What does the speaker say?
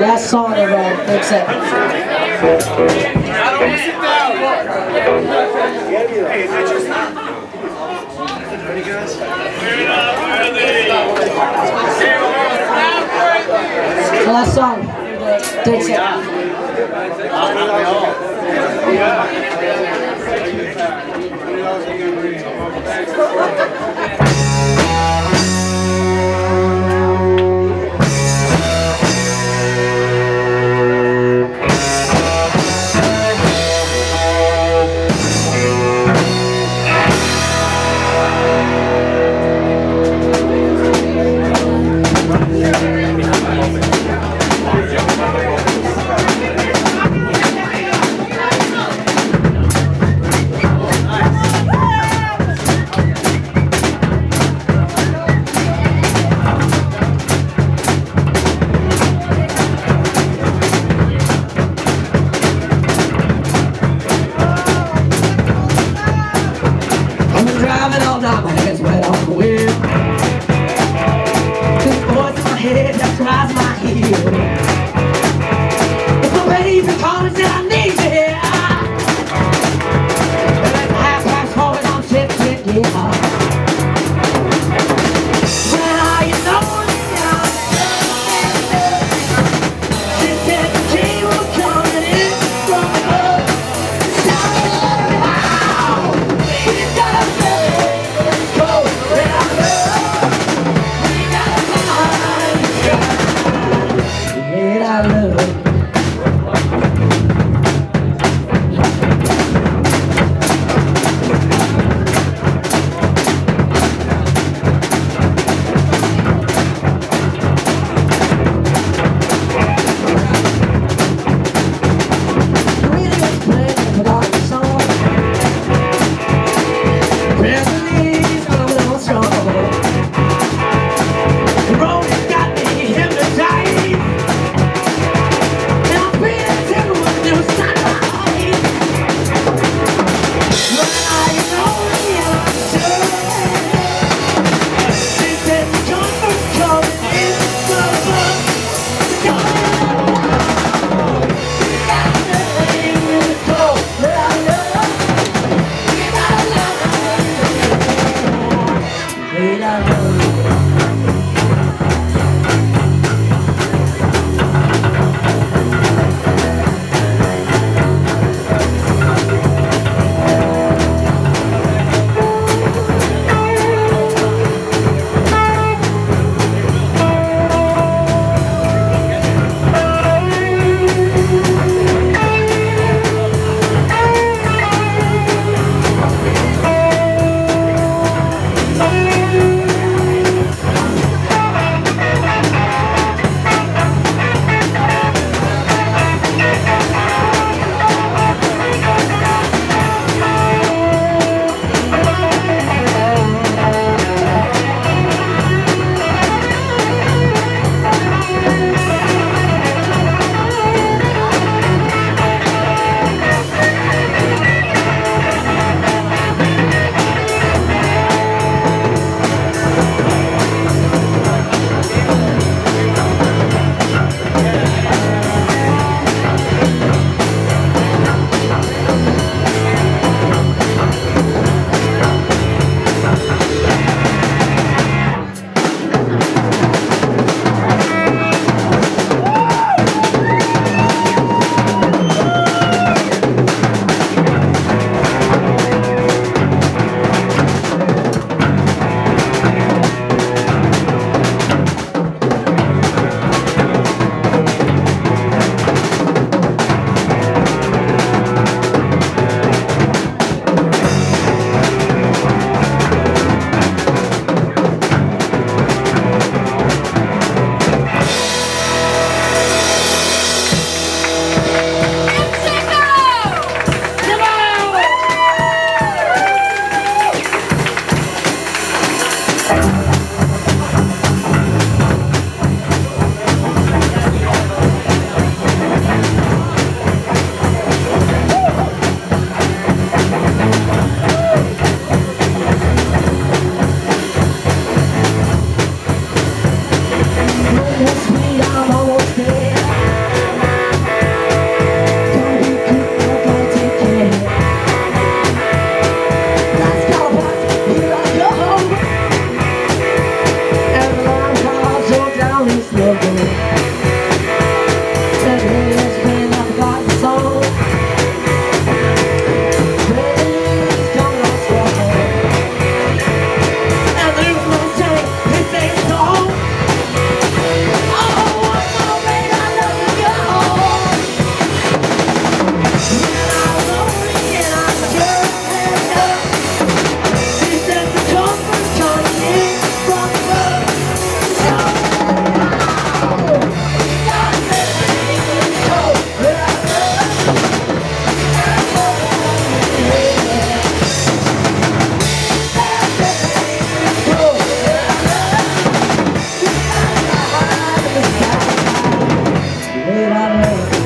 Last song about Big Seven. The last song. Takes it. you. Wow. I make